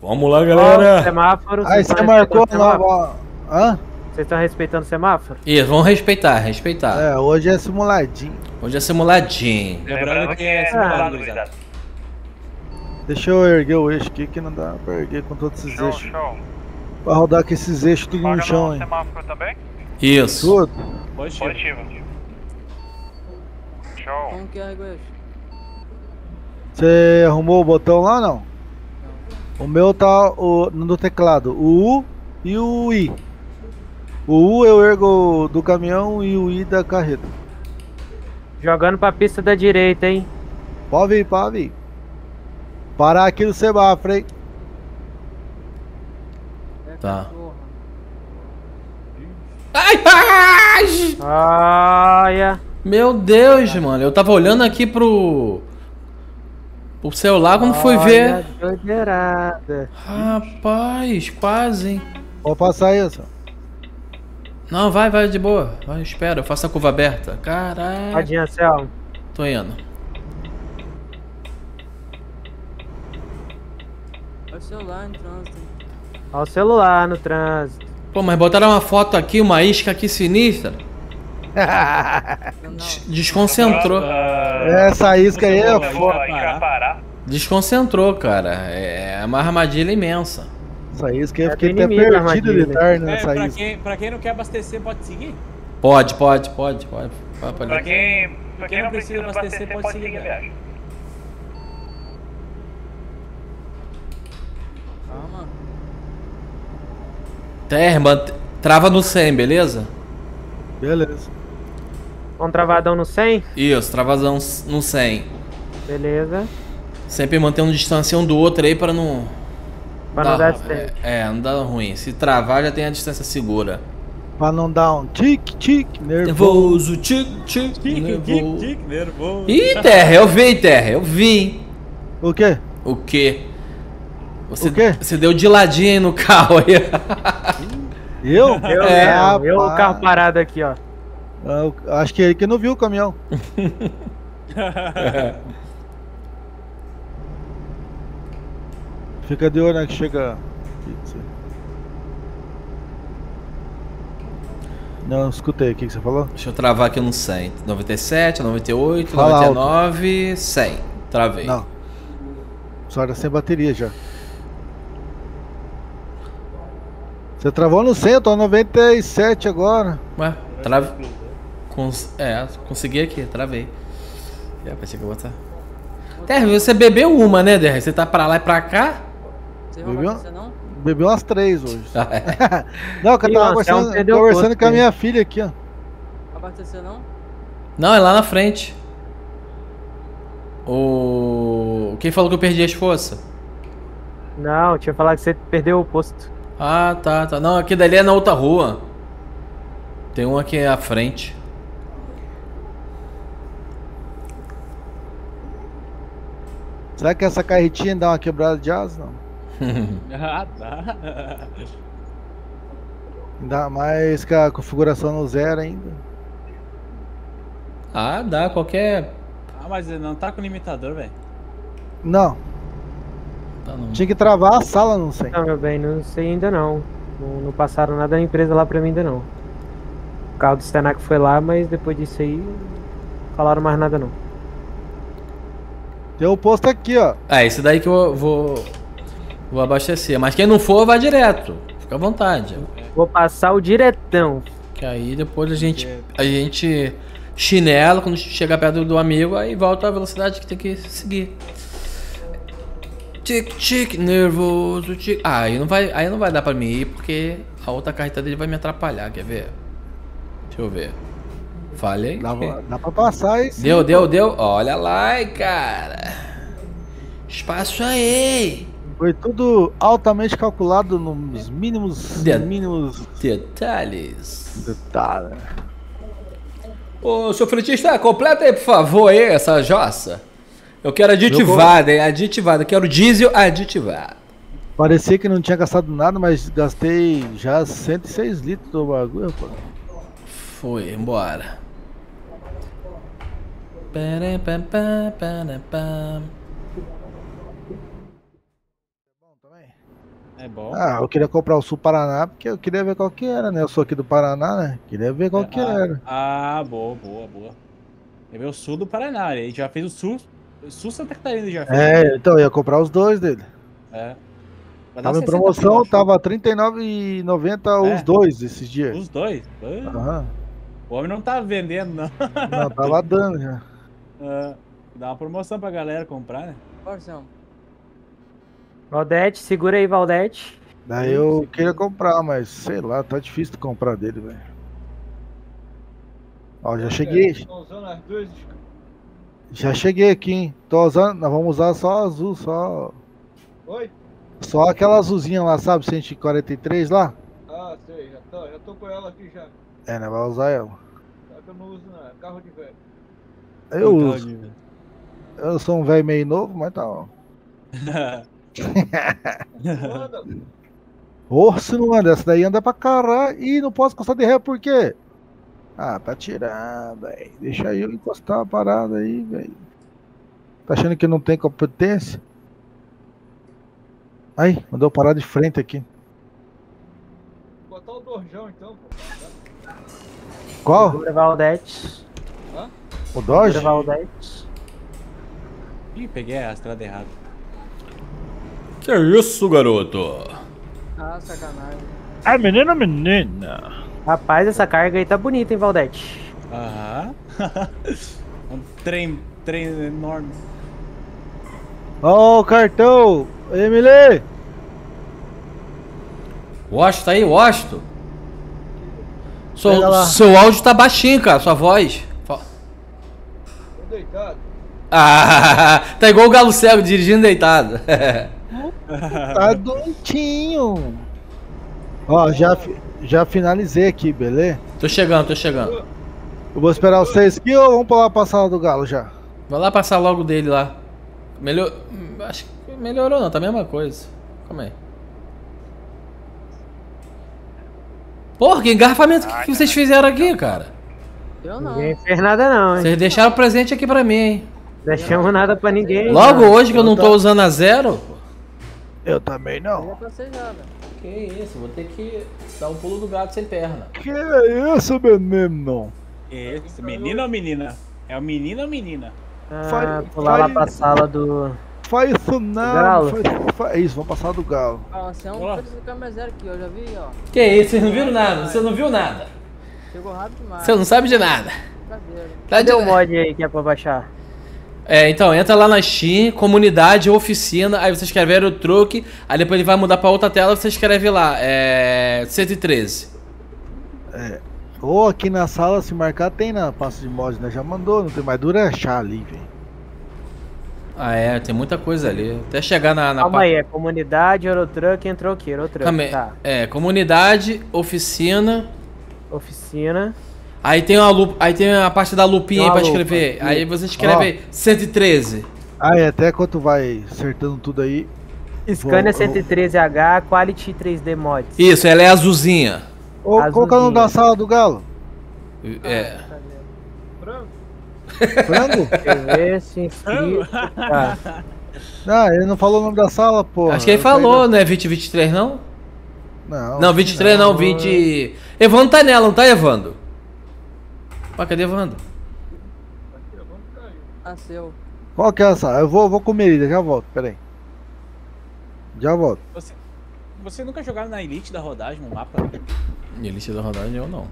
Vamos lá, galera. semáforo. Aí você marcou lá. Hã? Vocês estão respeitando o semáforo? Isso, vamos respeitar, respeitar. É, hoje é simuladinho. Hoje é simuladinho. Lembrando que é simulado, gurizada. Deixa eu erguer o eixo aqui que não dá pra erguer com todos esses Show, eixos. show. Pra rodar com esses eixos tudo no Paga chão, no hein? semáforo também? Isso. Tudo. Positivo. Positivo. Show. Como que o eixo? Você arrumou o botão lá não? O meu tá o, no do teclado, o U e o I. O U eu ergo do caminhão e o I da carreta. Jogando pra pista da direita, hein? Pode vir, pode vir. Parar aqui no semáforo, hein? É Tá. Ai, ai! Olha. Meu Deus, mano. Eu tava olhando aqui pro. Pro celular quando fui ver. Olha, doideirada. Rapaz, quase, hein? Vou passar isso. Não, vai, vai de boa. Vai, espera, eu faço a curva aberta. Caralho. Tadinha, Anselmo. Tô indo. Olha o celular no trânsito. Olha o celular no trânsito. Pô, mas botaram uma foto aqui, uma isca aqui sinistra. Desconcentrou. Essa isca aí é foda. Desconcentrou, cara. É uma armadilha imensa. Essa isca aí eu É fiquei do até perdido de armadilha. tarde É, nessa pra, isca. quem, pra quem não quer abastecer, pode seguir. Pode, pode, pode, pode. Pra quem, pra quem não precisa abastecer, pode seguir viagem. Calma. Terma, trava no 100, beleza? Beleza. Um travadão no 100? Isso, travazão no 100. Beleza. Sempre mantendo distância um do outro aí pra não. Pra não dar distância. é, é, não dá ruim. Se travar, já tem a distância segura. Pra não dar um tique, tique, nervoso. Nervoso, tic, tic, nervoso. nervoso. Ih, Terra, eu vi, Terra, eu vi. O quê? O quê? Você, O quê? Você deu de ladinho aí no carro aí. Eu? Eu, É, mesmo, eu o carro parado aqui, ó. Ah, eu Acho que ele que não viu o caminhão. Fica de olho né, que chega. pizza. Não, escutei. O que, que você falou? Deixa eu travar aqui no 100. 97, 98, Fala 99, 100. Travei. Não. Só era sem bateria já. Você travou no 100, eu tô 97 agora. Ué, trave. Cons... É, consegui aqui, travei. Já pensei que eu vou botar. Terra, você bebeu uma, né, Terra? Você tá pra lá e pra cá? Você Bebeu? abastecer não? Bebi umas três hoje. Ah, é. Não, que eu tava conversando, o conversando com a minha filha aqui, ó. Abastecer não? Não, é lá na frente. O. Quem falou que eu perdi as forças? Não, tinha falado que você perdeu o posto. Ah, tá, tá. Não, aqui dali é na outra rua. Tem um aqui à frente. Será que essa carretinha dá uma quebrada de asa? Não. ah, tá. Ainda mais com a configuração no zero ainda. Ah, dá, qualquer. Ah, mas não tá com limitador, velho. Não, Tá, não. tinha que travar a sala, não sei. Não, meu bem, não sei ainda não. Não, não passaram nada na empresa lá pra mim ainda não. O carro do Stenac foi lá, mas depois disso aí. Não falaram mais nada não. Tem o posto aqui, ó. É, esse daí que eu vou. Vou abastecer. Mas quem não for, vai direto. Fica à vontade. Vou passar o diretão. Que aí depois a gente. A gente chinela quando chegar perto do amigo, aí volta a velocidade que tem que seguir. Tic, tic, nervoso, tic. Ah, aí não vai, aí não vai dar pra mim ir porque a outra carreta dele vai me atrapalhar, quer ver? Deixa eu ver. Falei. Dá, pra- dá pra passar sim. Deu, deu, deu. Olha lá, cara. Espaço aí. Foi tudo altamente calculado nos mínimos. De- mínimos Detalhes. detalhes. Ô, seu frentista, completa aí, por favor, aí, essa jossa. Eu quero aditivada, hein? Aditivada. Quero diesel aditivado. Parecia que não tinha gastado nada, mas gastei já 106 litros do bagulho, pô. Foi, embora. É bom. Ah, eu queria comprar o Sul Paraná porque eu queria ver qual que era, né? Eu sou aqui do Paraná, né? Queria ver qual que ah, era. Ah, boa, boa, boa. Eu vi o sul do Paraná, ele já fez o sul. o Sul Santa Catarina já fez. É, então eu ia comprar os dois dele. É. Tava em 60 promoção, pila, tava R$ 39,90 É. os dois esses dias. Os dois? Ah, Aham. O homem não tá vendendo, não. Não, tava dando já. Ah, dá uma promoção pra galera comprar, né? Porção. Valdete, segura aí, Valdete. Daí eu queria comprar, mas sei lá, tá difícil de comprar dele, velho. Ó, já cheguei. Já cheguei aqui, hein? Tô usando, nós vamos usar só azul, só. Oi? Só aquela azulzinha lá, sabe? 143 lá? Ah, sei, já tô, já tô com ela aqui já. É, né? Vai usar ela. Eu não uso nada. Carro de velho. Eu Então, uso. Eu sou um velho meio novo, mas tá. ó. Não se não anda, essa daí anda pra caralho. Ih, não posso encostar de ré por quê? Ah, tá tirando, velho. Deixa eu encostar a parada aí, velho. Tá achando que não tem competência? Aí, mandou parar de frente aqui. Botar o dorjão então, pô. Qual? Segura, Valdete. O Dodge? Segura, Valdete. Ih, peguei a estrada errada. Que isso, garoto? Ah, sacanagem. Ah, menina, menina. Rapaz, essa carga aí tá bonita, hein, Valdete? Aham. um trem, trem enorme. Ó, o cartão! Emily! Washington tá aí, Washington? Seu, seu áudio tá baixinho, cara, sua voz. Tô deitado. Ah, tá igual o galo cego dirigindo deitado. Tá doentinho. Ó, já, já finalizei aqui, beleza? tô chegando, tô chegando. Eu vou esperar vocês aqui ou vamos pra lá pra sala do galo já? Vai lá passar logo dele lá. Melhor. Acho que melhorou não, tá a mesma coisa. Calma aí. Porra, que engarrafamento que, que vocês fizeram aqui, cara? Eu não. Ninguém fez nada não, hein? Vocês deixaram presente aqui pra mim, hein? Deixamos nada pra ninguém. Logo não. hoje que eu não tô usando a zero. Eu também Eu não. Que isso, vou ter que dar um pulo do gato sem perna. Que isso, menino? Esse, menino ou menina? É o menino ou menina? Ah, pular lá pra sala do... Faz isso não. Galo. Faz, faz isso, vamos passar do galo. Você é um câmera zero aqui, eu já vi, ó. Que isso, vocês não viram nada? Você não viu nada. Chegou rápido demais. Você não sabe de nada. Tá Cadê de... o mod aí que é pra baixar? É, então, entra lá na Steam, comunidade, oficina, aí você escreve o truque, aí depois ele vai mudar pra outra tela, você escreve lá, é... 113. Ou aqui na sala, se marcar, tem na pasta de mods, né? Já mandou, não tem mais dura é achar ali, velho. Ah, é, tem muita coisa ali. Até chegar na... na Calma pa- aí, é comunidade, Eurotruck, entrou o quê? Eurotruck, Calma tá. É, comunidade, oficina, Oficina. aí tem, uma lup... aí tem a parte da lupinha aí pra lupa. escrever. Aí você escreve Ó. aí, 113. Ah, e até quando tu vai acertando tudo aí. Scania Vou- 113H, Quality 3D Mods. Isso, ela é azulzinha. Ô, qual que é o nome da sala do galo? É. Frango. Ver se inscrito. Não, ele não falou o nome da sala, pô. Acho que ele falou, não é 2023 não? Não, Não, 23 não, 20. Evandro tá nela, não tá, Evandro? Pá, cadê Evandro? Nasceu. Qual que é a sala? Eu vou, vou comer ele, já volto, peraí. Já volto. Você, você nunca jogaram na Elite da rodagem, um mapa? Elite da rodagem eu não.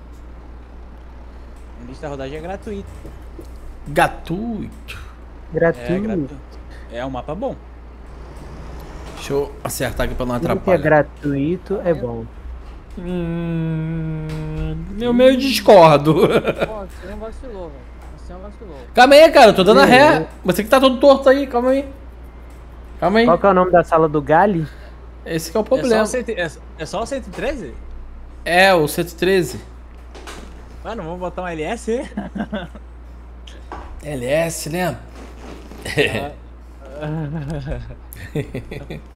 Elite da rodagem é gratuito. Gratuito. É Gratuito. gratuito. É um mapa bom. Deixa eu acertar aqui pra não Tudo que é atrapalhar. gratuito é bom. Hum, eu meio discordo. Pô, você não vacilou, velho. Você não vacilou. calma aí, cara, eu tô dando a ré. Você que tá todo torto aí, calma aí. Calma aí. Qual que é o nome da sala do Gali? Esse que é o É só, problema. o cento- é, é só o 113? É, o 113. Mano, vamos botar um LS? LS, né?